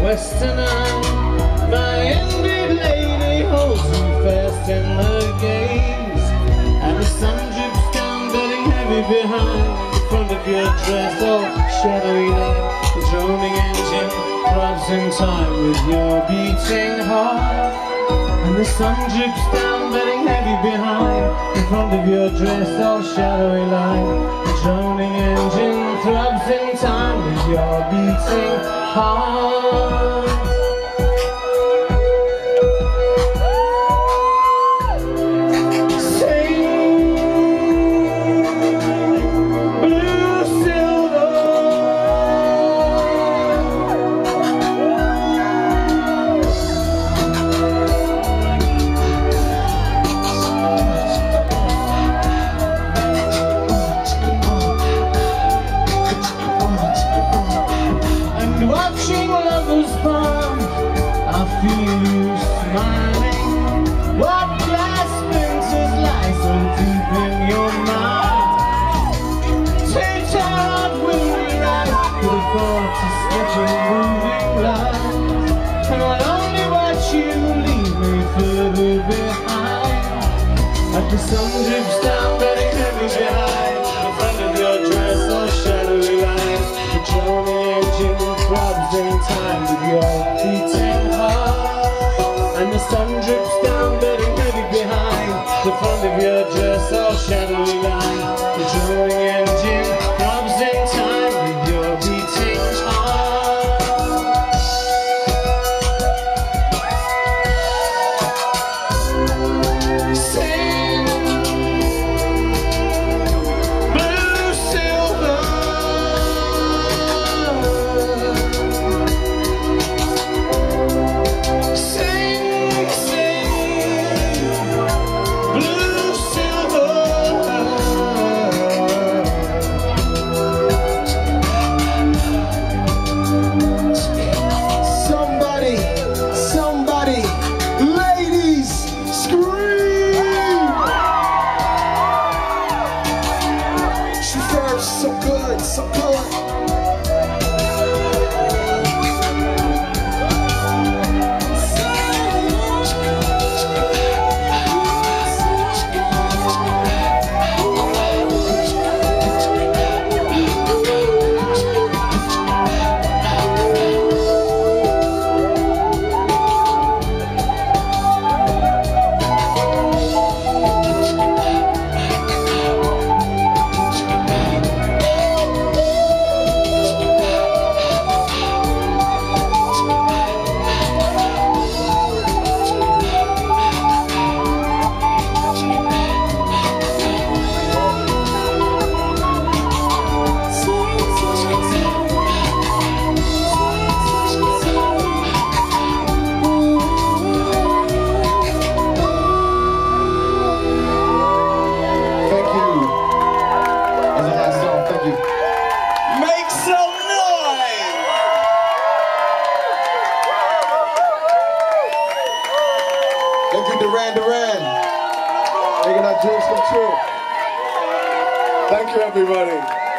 tonight. My lady holds fast in her gaze, and the sun drips down, bedding heavy behind. The front of your dress, all shadowy. The engine throbs in time with your beating heart. And the sun drips down, bedding heavy behind In front of your dress, all shadowy light beating heart moving. And I'll only watch you leave me further behind. The sun drips down, very heavy behind The front of your dress, all shadowy lines The droning engine throbs in time with your beating heart And the sun drips down, very heavy behind The front of your dress, all shadowy Thank you, Duran Duran. Making our dreams come true. Thank you, everybody.